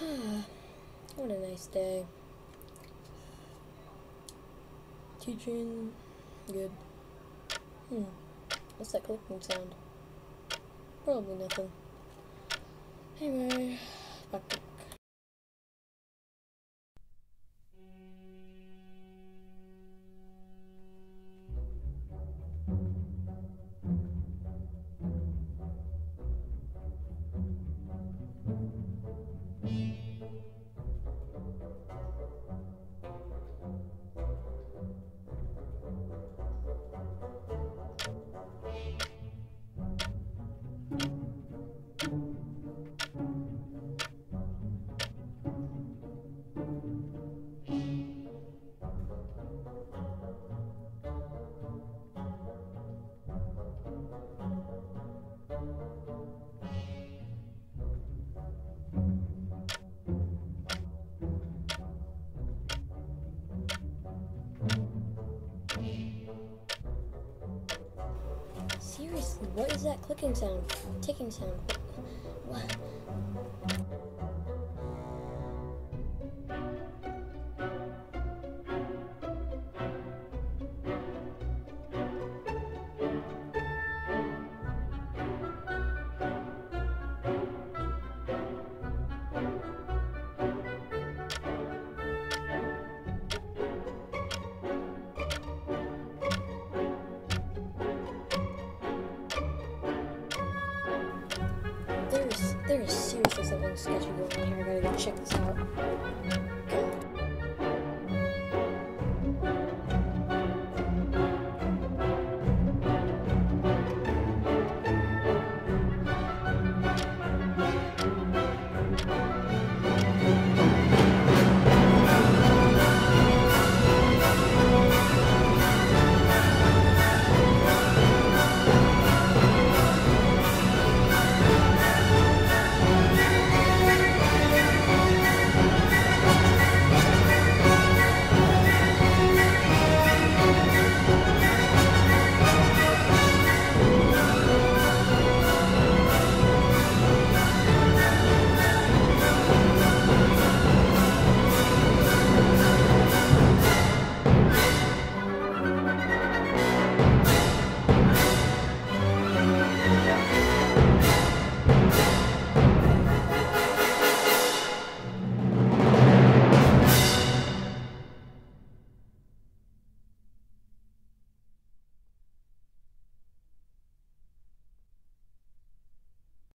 what a nice day. Teaching, good. Hmm, what's that clicking sound? Probably nothing. Anyway, back to Seriously, what is that clicking sound? Ticking sound? What? There's there's seriously something sketchy going on here. I gotta go check this out.